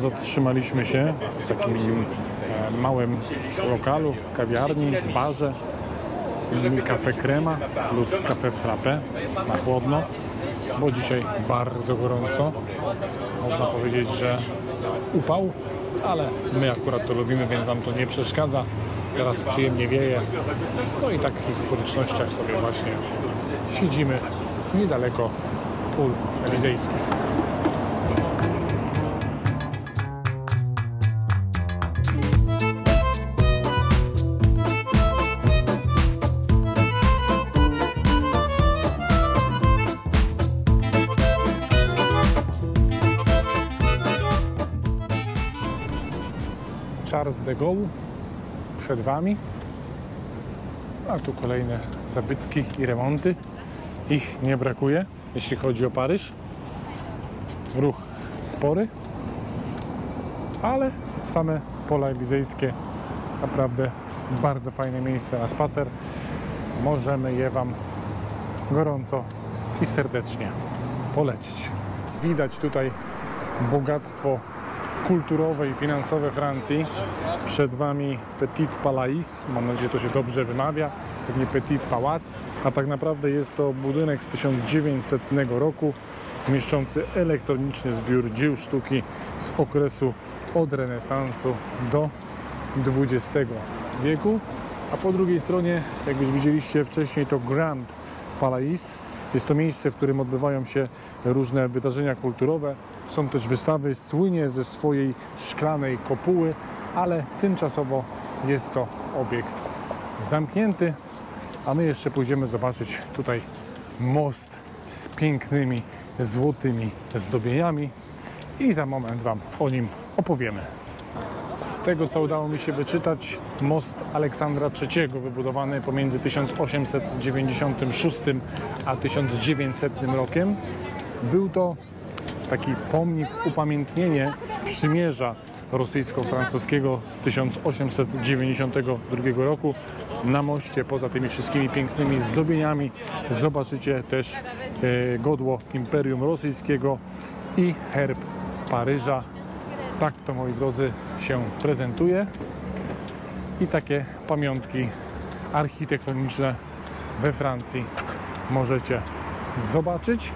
Zatrzymaliśmy się w takim e, małym lokalu, kawiarni, barze. Kafe krema plus kafe frappe na chłodno, bo dzisiaj bardzo gorąco. Można powiedzieć, że upał, ale my akurat to lubimy, więc nam to nie przeszkadza. Teraz przyjemnie wieje. No i w takich okolicznościach sobie właśnie siedzimy niedaleko pól elizejskich. Charles de Gaulle przed Wami. A tu kolejne zabytki i remonty. Ich nie brakuje, jeśli chodzi o Paryż. Ruch spory, ale same pola elizejskie naprawdę bardzo fajne miejsce na spacer. Możemy je Wam gorąco i serdecznie polecić. Widać tutaj bogactwo kulturowe i finansowe Francji. Przed Wami Petit Palais, mam nadzieję, że to się dobrze wymawia, pewnie Petit Pałac, a tak naprawdę jest to budynek z 1900 roku, mieszczący elektroniczny zbiór dzieł sztuki z okresu od renesansu do XX wieku. A po drugiej stronie, jak już widzieliście wcześniej, to Grand Palais. Jest to miejsce, w którym odbywają się różne wydarzenia kulturowe. Są też wystawy, słynie ze swojej szklanej kopuły, ale tymczasowo jest to obiekt zamknięty. A my jeszcze pójdziemy zobaczyć tutaj most z pięknymi złotymi zdobieniami i za moment Wam o nim opowiemy. Z tego, co udało mi się wyczytać, most Aleksandra III, wybudowany pomiędzy 1896 a 1900 rokiem, był to taki pomnik, upamiętnienie przymierza rosyjsko-francuskiego z 1892 roku. Na moście, poza tymi wszystkimi pięknymi zdobieniami, zobaczycie też e, godło Imperium Rosyjskiego i herb Paryża. Tak to, moi drodzy, się prezentuje. I takie pamiątki architektoniczne we Francji możecie zobaczyć.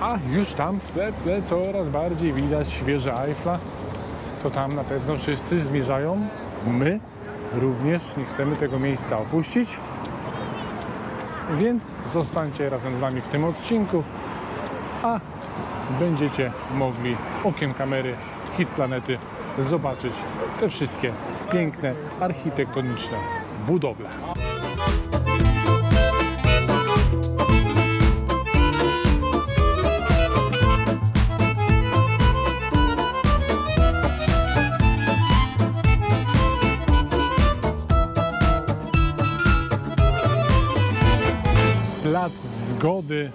A już tam w tle, w tle coraz bardziej widać wieżę Eiffla. To tam na pewno wszyscy zmierzają. My również nie chcemy tego miejsca opuścić. Więc zostańcie razem z nami w tym odcinku, a będziecie mogli okiem kamery Hit Planety zobaczyć te wszystkie piękne architektoniczne budowle. Plac Zgody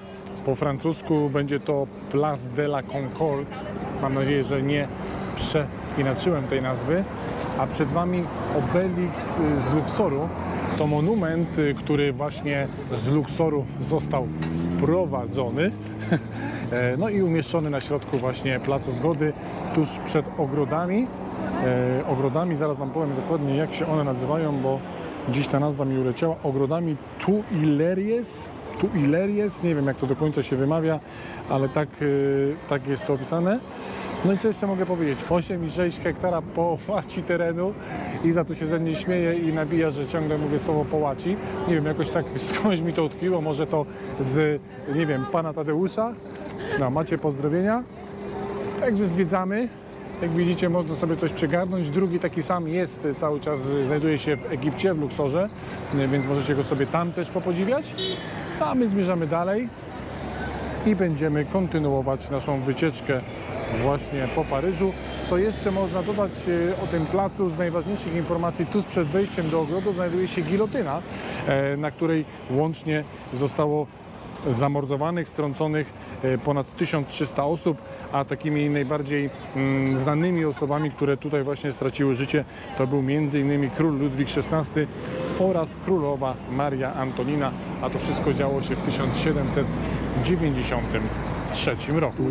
po francusku będzie to Place de la Concorde. Mam nadzieję, że nie przeinaczyłem tej nazwy. A przed Wami Obelix z Luxoru. To monument, y, który właśnie z Luxoru został sprowadzony. E, No i umieszczony na środku właśnie Placu Zgody, tuż przed ogrodami. E, ogrodami, zaraz Wam powiem dokładnie jak się one nazywają, bo dziś ta nazwa mi uleciała. Ogrodami Tuileries. Tuileries, nie wiem jak to do końca się wymawia, ale tak, y, tak jest to opisane. No i co jeszcze mogę powiedzieć? 8,6 hektara połaci terenu i za to się ze mnie śmieje i nabija, że ciągle mówię słowo połaci. Nie wiem, jakoś tak skądś mi to utkwiło, może to z, nie wiem, pana Tadeusza. No, macie pozdrowienia. Także zwiedzamy. Jak widzicie, można sobie coś przegarnąć. Drugi taki sam jest cały czas, znajduje się w Egipcie, w Luksorze, więc możecie go sobie tam też popodziwiać. A my zmierzamy dalej i będziemy kontynuować naszą wycieczkę właśnie po Paryżu. Co jeszcze można dodać e, o tym placu z najważniejszych informacji? Tuż przed wejściem do ogrodu znajduje się gilotyna, e, na której łącznie zostało zamordowanych, strąconych e, ponad 1300 osób, a takimi najbardziej mm, znanymi osobami, które tutaj właśnie straciły życie, to był m.in. król Ludwik XVI oraz królowa Maria Antonina, a to wszystko działo się w 1793 roku.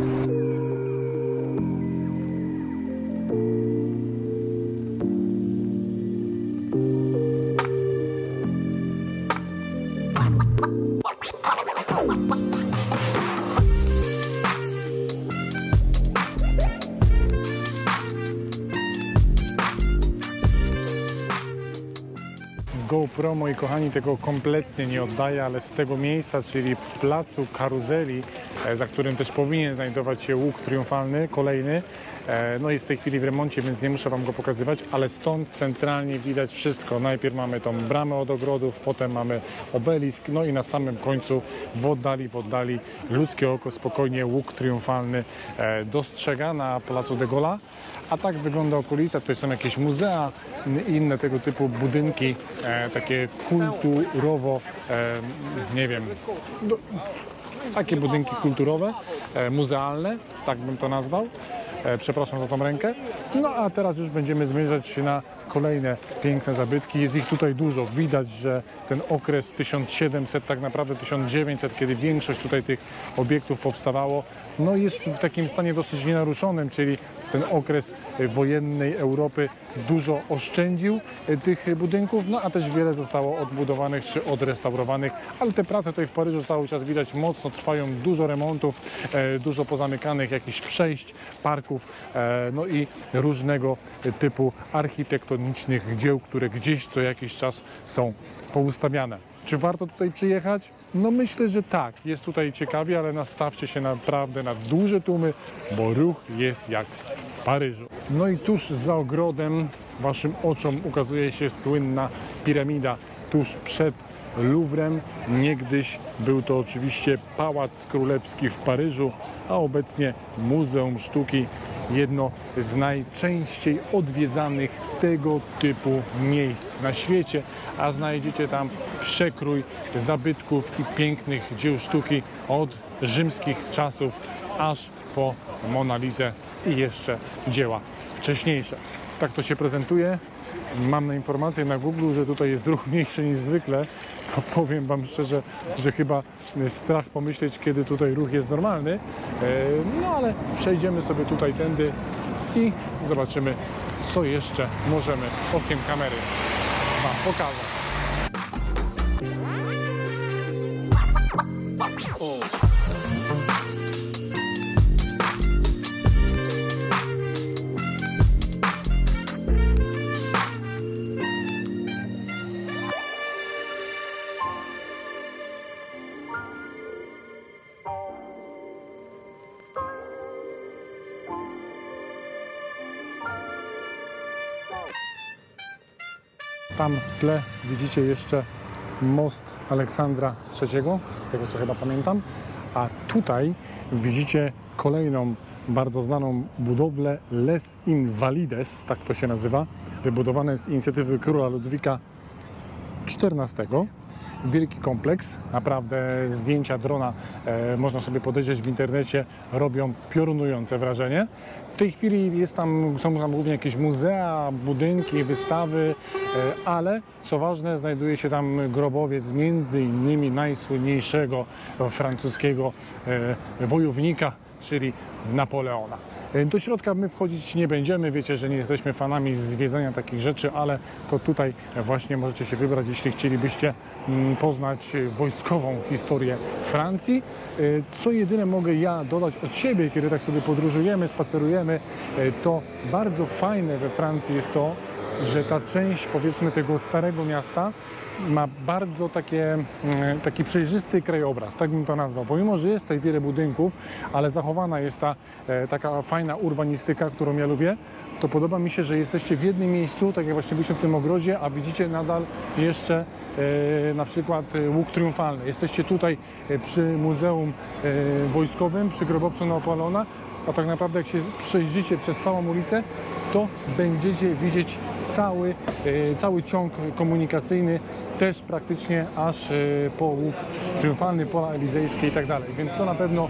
GoPro, moi kochani, tego kompletnie nie oddaje, ale z tego miejsca, czyli placu karuzeli, e, za którym też powinien znajdować się łuk triumfalny, kolejny, e, no jest w tej chwili w remoncie, więc nie muszę Wam go pokazywać, ale stąd centralnie widać wszystko. Najpierw mamy tą bramę od ogrodów, potem mamy obelisk, no i na samym końcu w oddali, w oddali ludzkie oko spokojnie łuk triumfalny e, dostrzega na placu de Gola. A tak wygląda okolica, tutaj są jakieś muzea i inne tego typu budynki, e, takie kulturowo, e, nie wiem, no, takie budynki kulturowe, e, muzealne, tak bym to nazwał. E, przepraszam za tą rękę. No a teraz już będziemy zmierzać na kolejne piękne zabytki. Jest ich tutaj dużo. Widać, że ten okres 1700, tak naprawdę 1900, kiedy większość tutaj tych obiektów powstawało, no jest w takim stanie dosyć nienaruszonym, czyli ten okres wojennej Europy dużo oszczędził e, tych budynków, no a też wiele zostało odbudowanych czy odrestaurowanych, ale te prace tutaj w Paryżu cały czas widać mocno trwają, dużo remontów, e, dużo pozamykanych jakichś przejść, parków, e, no i różnego typu architektonicznych dzieł, które gdzieś co jakiś czas są poustawiane. Czy warto tutaj przyjechać? No myślę, że tak. Jest tutaj ciekawie, ale nastawcie się naprawdę na duże tłumy, bo ruch jest jak w Paryżu. No i tuż za ogrodem waszym oczom ukazuje się słynna piramida tuż przed Louvrem. Niegdyś był to oczywiście Pałac Królewski w Paryżu, a obecnie Muzeum Sztuki, jedno z najczęściej odwiedzanych tego typu miejsc na świecie, a znajdziecie tam przekrój zabytków i pięknych dzieł sztuki od rzymskich czasów aż po Monalizę i jeszcze dzieła wcześniejsze. Tak to się prezentuje. Mam na informację na Google, że tutaj jest ruch mniejszy niż zwykle, to powiem Wam szczerze, że chyba strach pomyśleć, kiedy tutaj ruch jest normalny. E, no ale przejdziemy sobie tutaj tędy i zobaczymy, co jeszcze możemy okiem kamery Wam pokazać. Tam w tle widzicie jeszcze most Aleksandra III, z tego co chyba pamiętam. A tutaj widzicie kolejną bardzo znaną budowlę Les Invalides, tak to się nazywa, wybudowane z inicjatywy króla Ludwika XIV. Wielki kompleks, naprawdę zdjęcia drona e, można sobie podejrzeć w internecie, robią piorunujące wrażenie. W tej chwili jest tam, są tam głównie jakieś muzea, budynki, wystawy, e, ale co ważne, znajduje się tam grobowiec między innymi najsłynniejszego francuskiego e, wojownika, czyli Napoleona. E, do środka my wchodzić nie będziemy, wiecie, że nie jesteśmy fanami zwiedzania takich rzeczy, ale to tutaj właśnie możecie się wybrać, jeśli chcielibyście mm, poznać wojskową historię Francji. E, co jedyne mogę ja dodać od siebie, kiedy tak sobie podróżujemy, spacerujemy, e, to bardzo fajne we Francji jest to, że ta część powiedzmy tego starego miasta ma bardzo takie, mm, taki przejrzysty krajobraz, tak bym to nazwał. Pomimo, że jest tutaj wiele budynków, ale zachowana jest ta e, taka fajna urbanistyka, którą ja lubię, to podoba mi się, że jesteście w jednym miejscu, tak jak właśnie byliśmy w tym ogrodzie, a widzicie nadal jeszcze e, na przykład e, łuk triumfalny. Jesteście tutaj przy Muzeum Wojskowym, przy grobowcu Napoleona, a tak naprawdę jak się przejrzycie przez całą ulicę, to będziecie widzieć cały, e, cały ciąg komunikacyjny, też praktycznie aż e, po łuk triumfalny, pola elizejskie i tak dalej. Więc to na pewno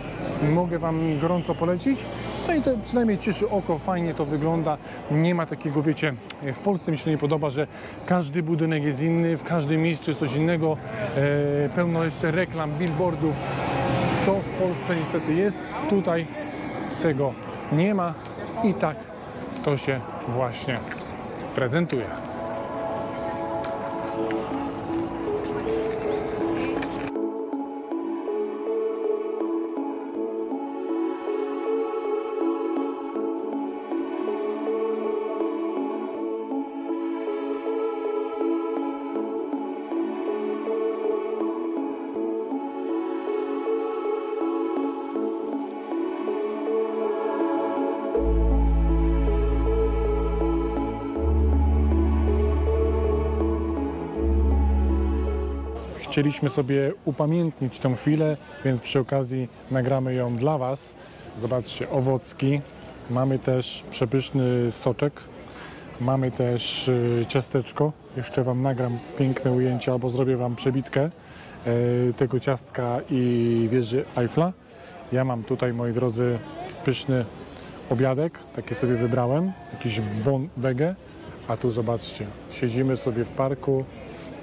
mogę Wam gorąco polecić. No i to przynajmniej cieszy oko, fajnie to wygląda. Nie ma takiego, wiecie, w Polsce mi się nie podoba, że każdy budynek jest inny, w każdym miejscu jest coś innego, e, pełno jeszcze reklam, billboardów. To w Polsce niestety jest, tutaj tego nie ma i tak to się właśnie prezentuje. Chcieliśmy sobie upamiętnić tę chwilę, więc przy okazji nagramy ją dla Was. Zobaczcie, owocki. Mamy też przepyszny soczek. Mamy też y, ciasteczko. Jeszcze Wam nagram piękne ujęcie albo zrobię Wam przebitkę y, tego ciastka i wieży Eiffla. Ja mam tutaj, moi drodzy, pyszny obiadek. Taki sobie wybrałem. Jakiś bon wege. A tu zobaczcie, siedzimy sobie w parku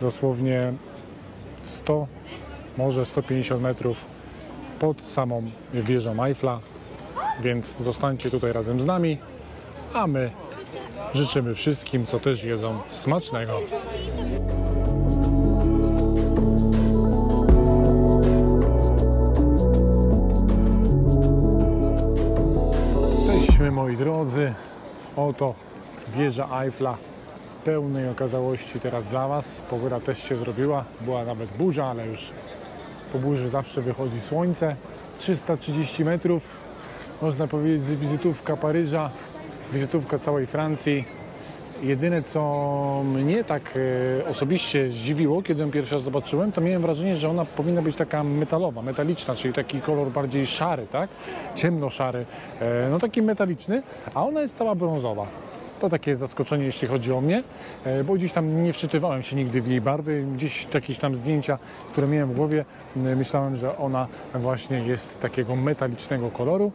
dosłownie 100, może 150 metrów pod samą wieżą Eiffla, więc zostańcie tutaj razem z nami, a my życzymy wszystkim, co też jedzą, smacznego. Jesteśmy, moi drodzy, oto wieża Eiffla pełnej okazałości teraz dla Was. Pogoda też się zrobiła, była nawet burza, ale już po burzy zawsze wychodzi słońce. 330 metrów, można powiedzieć, wizytówka Paryża, wizytówka całej Francji. Jedyne, co mnie tak e, osobiście zdziwiło, kiedy ją pierwszy raz zobaczyłem, to miałem wrażenie, że ona powinna być taka metalowa, metaliczna, czyli taki kolor bardziej szary, tak? Ciemno-szary, e, no taki metaliczny, a ona jest cała brązowa. To takie zaskoczenie, jeśli chodzi o mnie, e, bo gdzieś tam nie wczytywałem się nigdy w jej barwy. Gdzieś jakieś tam zdjęcia, które miałem w głowie, myślałem, że ona właśnie jest takiego metalicznego koloru.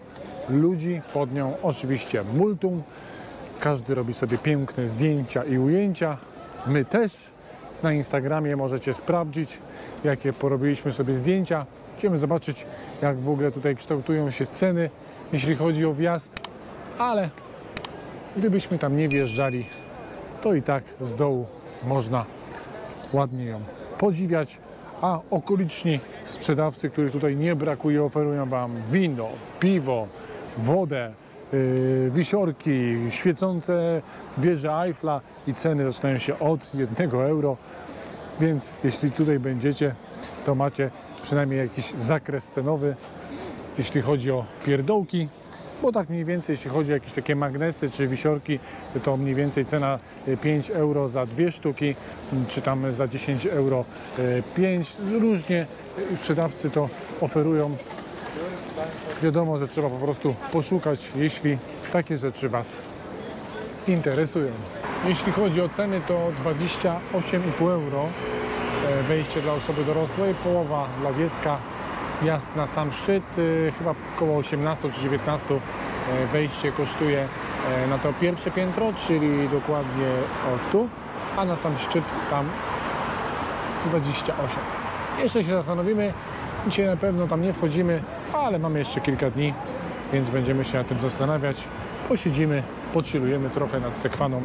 Ludzi pod nią oczywiście multum. Każdy robi sobie piękne zdjęcia i ujęcia. My też na Instagramie możecie sprawdzić, jakie porobiliśmy sobie zdjęcia. Chcemy zobaczyć, jak w ogóle tutaj kształtują się ceny, jeśli chodzi o wjazd, ale gdybyśmy tam nie wjeżdżali, to i tak z dołu można ładnie ją podziwiać, a okoliczni sprzedawcy, których tutaj nie brakuje, oferują Wam wino, piwo, wodę, yy, wisiorki, świecące wieże Eiffla i ceny zaczynają się od 1 euro, więc jeśli tutaj będziecie, to macie przynajmniej jakiś zakres cenowy, jeśli chodzi o pierdołki, bo tak mniej więcej, jeśli chodzi o jakieś takie magnesy czy wisiorki, to mniej więcej cena y, 5 euro za dwie sztuki, m, czy tam za 10 euro 5. Różnie y, sprzedawcy to oferują. Wiadomo, że trzeba po prostu poszukać, jeśli takie rzeczy Was interesują. Jeśli chodzi o ceny, to 28,5 euro e, wejście dla osoby dorosłej, połowa dla dziecka, jazd na sam szczyt, e, chyba około 18 czy 19 e, wejście kosztuje e, na to pierwsze piętro, czyli dokładnie o tu, a na sam szczyt tam 28. Jeszcze się zastanowimy, dzisiaj na pewno tam nie wchodzimy, ale mamy jeszcze kilka dni, więc będziemy się nad tym zastanawiać. Posiedzimy, pochillujemy trochę nad sekwaną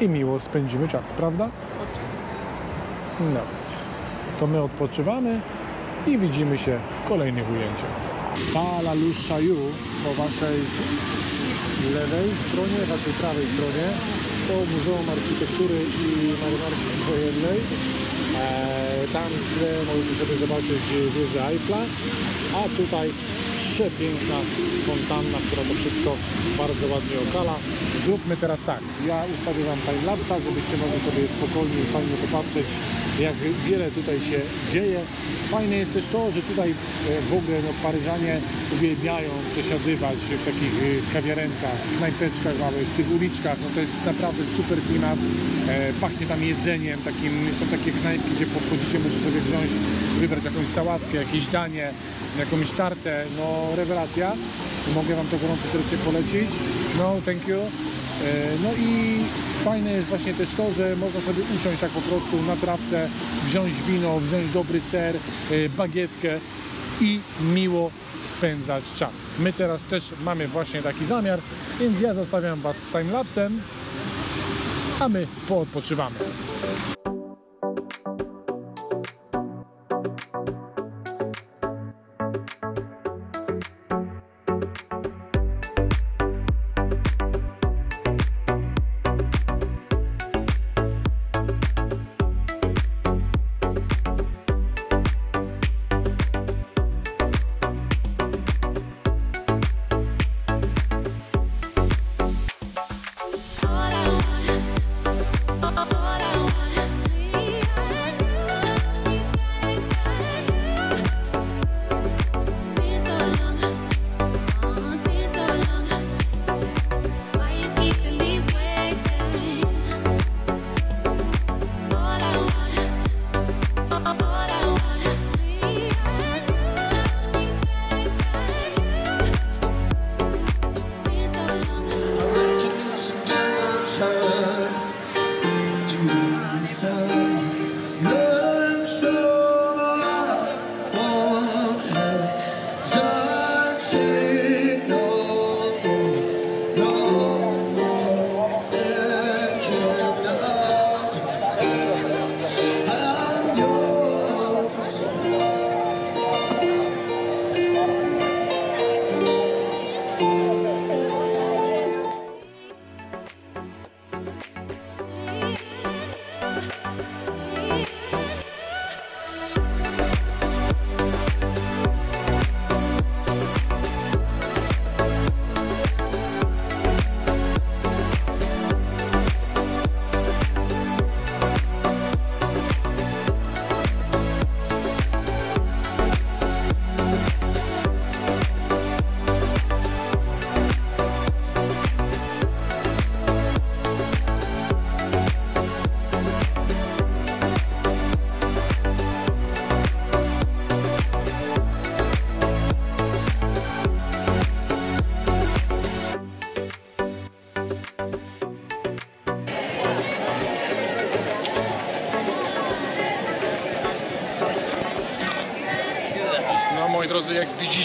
i miło spędzimy czas, prawda? No, to my odpoczywamy i widzimy się w kolejnych ujęciach. Pala Luszayu po waszej lewej stronie, waszej prawej stronie to Muzeum Architektury i Marynarki Wojennej. Eee, tam tle możecie sobie zobaczyć wieżę Eiffla, a tutaj przepiękna fontanna, która to wszystko bardzo ładnie okala. Zróbmy teraz tak, ja ustawię Wam timelapsa, żebyście mogli sobie spokojnie i fajnie popatrzeć, jak wiele tutaj się dzieje. Fajne jest też to, że tutaj e, w ogóle no, Paryżanie uwielbiają przesiadywać w takich e, kawiarenkach, knajpeczkach małych, w tych uliczkach. No to jest naprawdę super klimat. E, pachnie tam jedzeniem, takim, są takie knajpki, gdzie podchodzicie, możecie sobie wziąć, wybrać jakąś sałatkę, jakieś danie, jakąś tartę. No rewelacja. Mogę Wam to gorąco serdecznie polecić. No, thank you. No i fajne jest właśnie też to, że można sobie usiąść tak po prostu na trawce, wziąć wino, wziąć dobry ser, e, bagietkę i miło spędzać czas. My teraz też mamy właśnie taki zamiar, więc ja zostawiam Was z timelapsem, a my poodpoczywamy.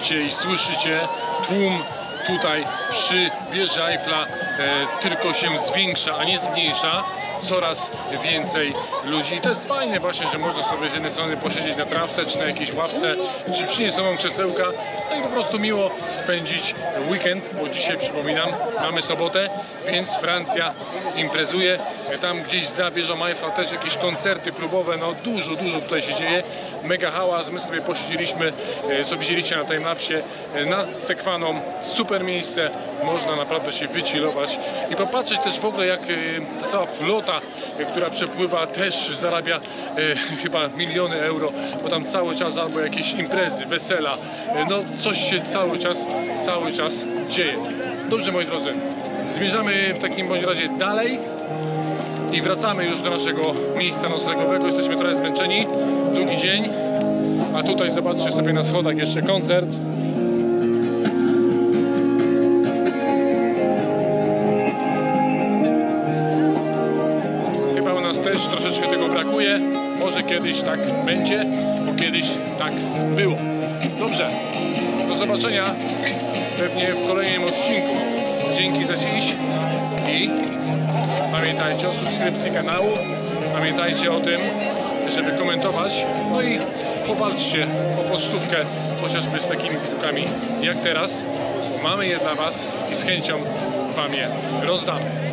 Widzicie i słyszycie, tłum tutaj przy wieży Eiffla e, tylko się zwiększa, a nie zmniejsza. Coraz więcej ludzi. I to jest fajne właśnie, że można sobie z jednej strony posiedzieć na trawce, czy na jakiejś ławce, czy przynieść sobą krzesełka, no i po prostu miło spędzić weekend, bo dzisiaj przypominam, mamy sobotę, więc Francja imprezuje. Tam gdzieś za wieżą Eiffla też jakieś koncerty klubowe, no dużo, dużo tutaj się dzieje. Mega hałas, my sobie posiedzieliśmy, e, co widzieliście na timelapsie, e, nad Sekwaną. Super miejsce, można naprawdę się wychillować. I popatrzeć też w ogóle jak e, ta cała flota, która przepływa też zarabia chyba miliony euro, bo tam cały czas albo jakieś imprezy, wesela, no coś się cały czas, cały czas dzieje. Dobrze moi drodzy, zmierzamy w takim bądź razie dalej i wracamy już do naszego miejsca noclegowego. Jesteśmy trochę zmęczeni, długi dzień, a tutaj zobaczcie sobie na schodach jeszcze koncert. Chyba u nas też troszeczkę tego brakuje. Może kiedyś tak będzie, bo kiedyś tak było. Dobrze, do zobaczenia pewnie w kolejnym odcinku. Dzięki za dziś i pamiętajcie o subskrypcji kanału. Pamiętajcie o tym, żeby komentować. No i powalczcie o pocztówkę chociażby z takimi widokami jak teraz. Mamy je dla Was i z chęcią Wam je rozdamy.